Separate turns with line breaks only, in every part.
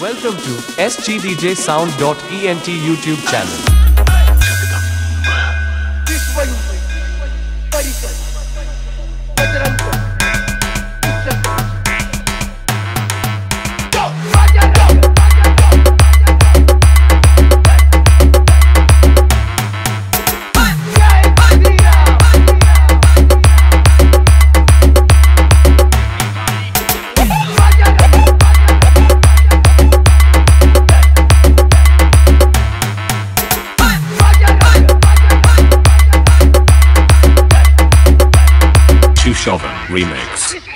Welcome to sgdjsound.ent YouTube channel.
Remix.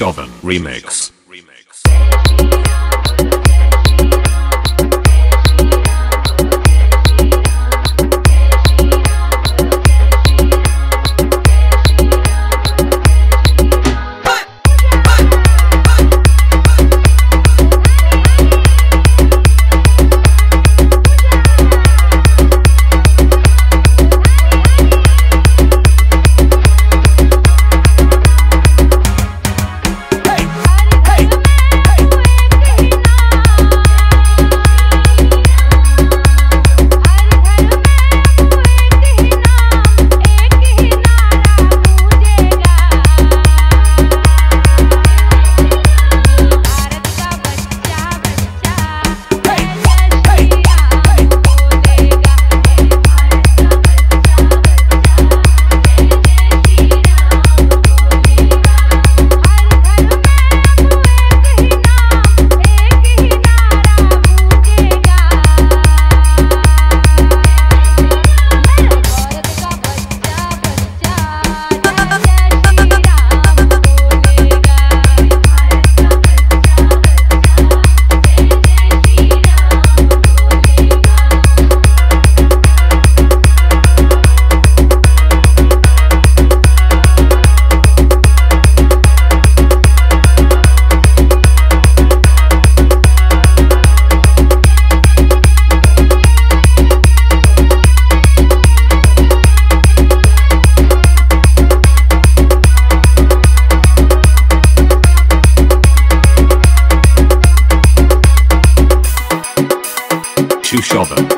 Susovan Remix.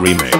remake.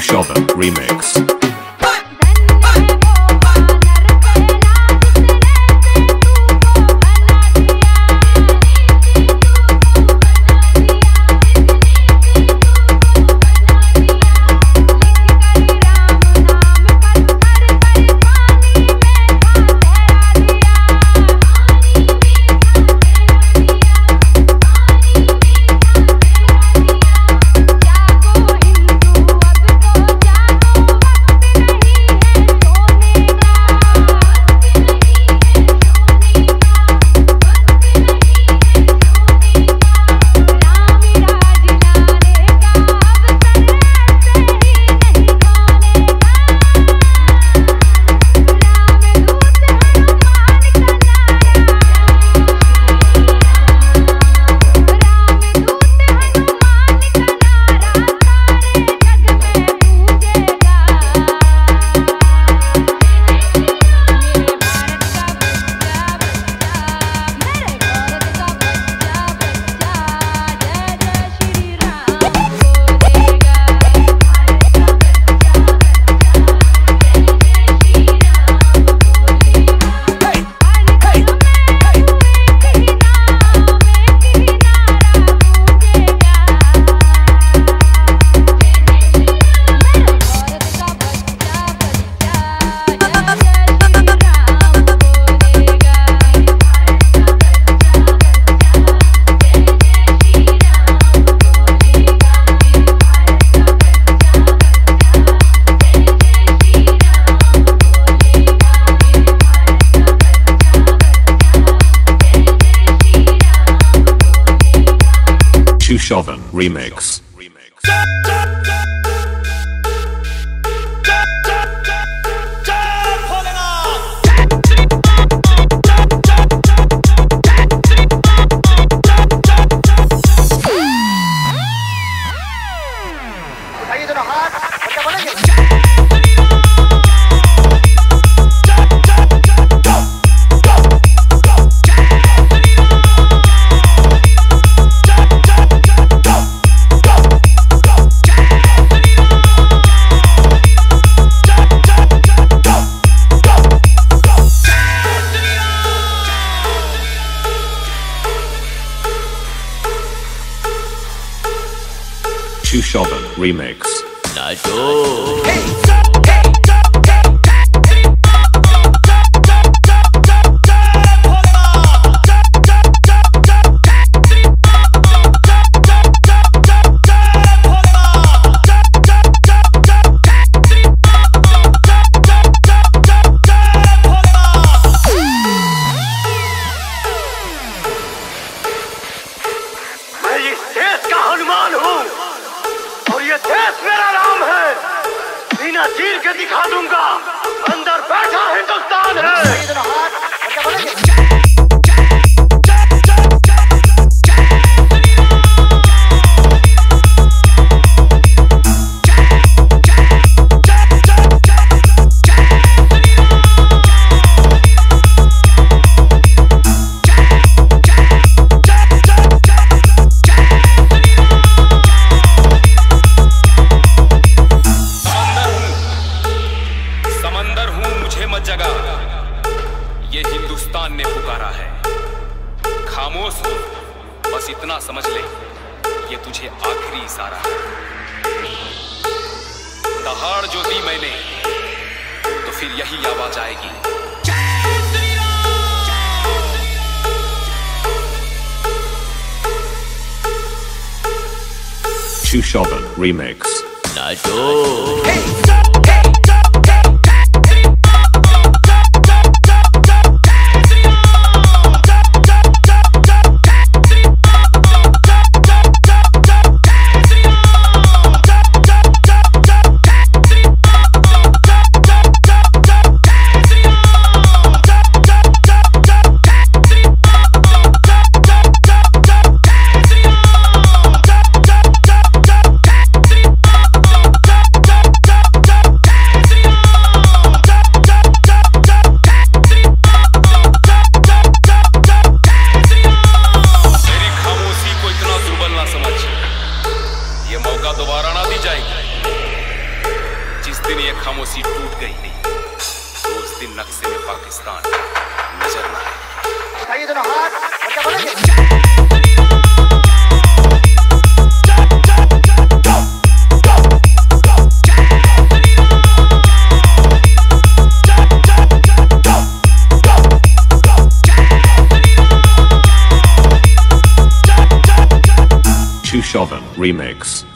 Shova Remix.
Chauvin remix. Remix.
Nato. Hey,
hey. remix.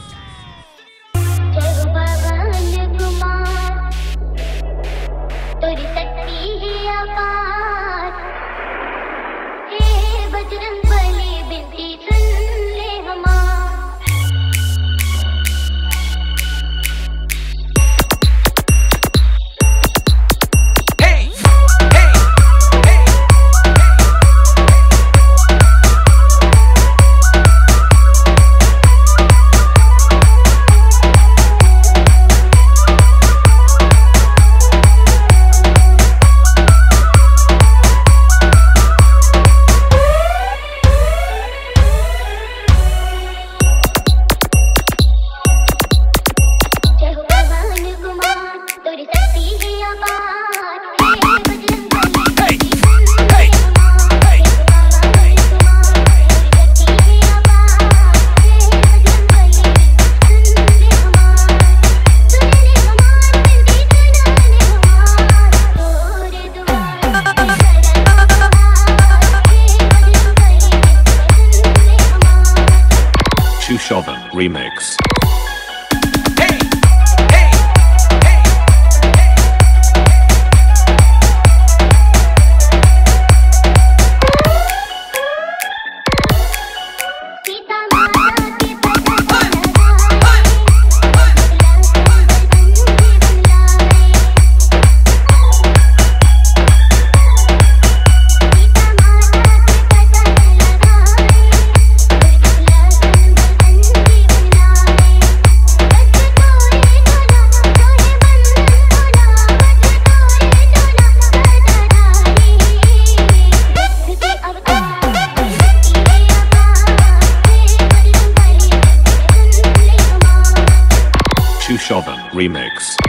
Susovan remix. Remix.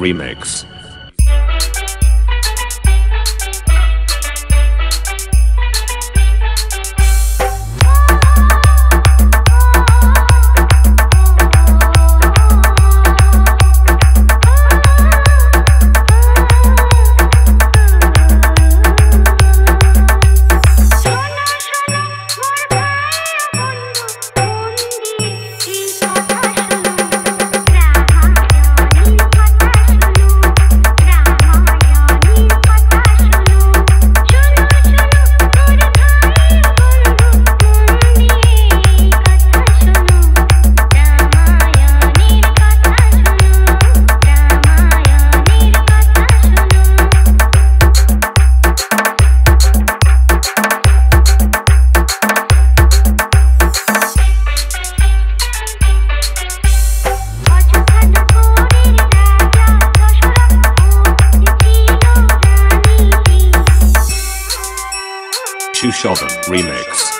Remix. Susovan Remix. Remix.